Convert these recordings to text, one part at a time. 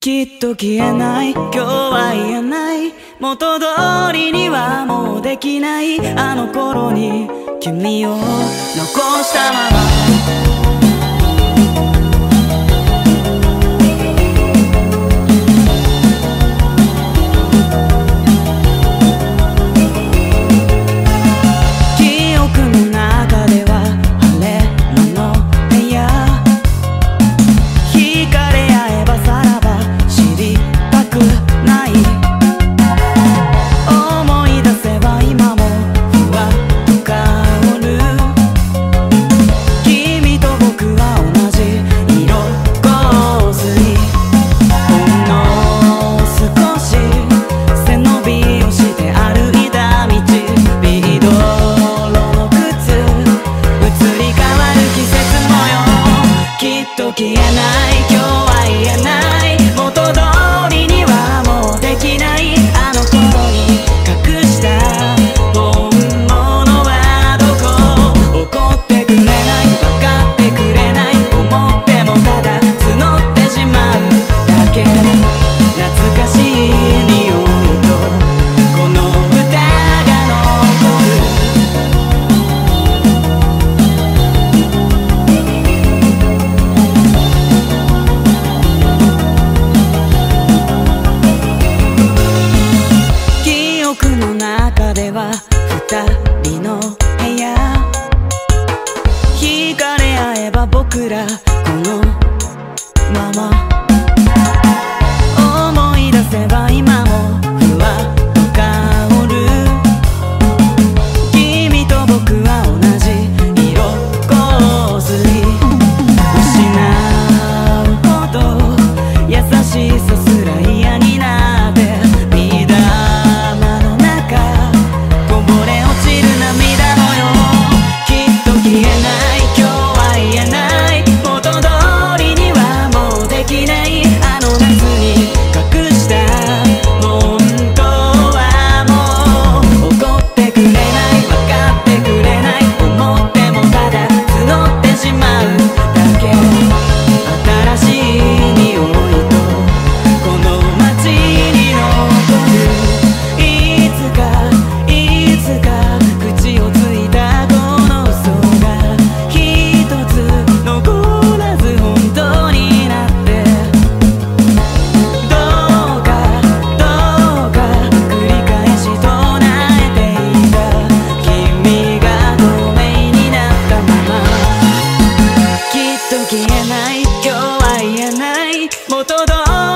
きっと消えない。今日は言えない。元通りにはもうできない。あの頃に君を残したまま。消えない今日は言えないもうれは二人の部屋。惹かれ合えば僕らこのまま。思い出せば今も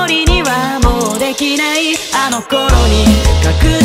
りにはもうできない。あの頃に隠れ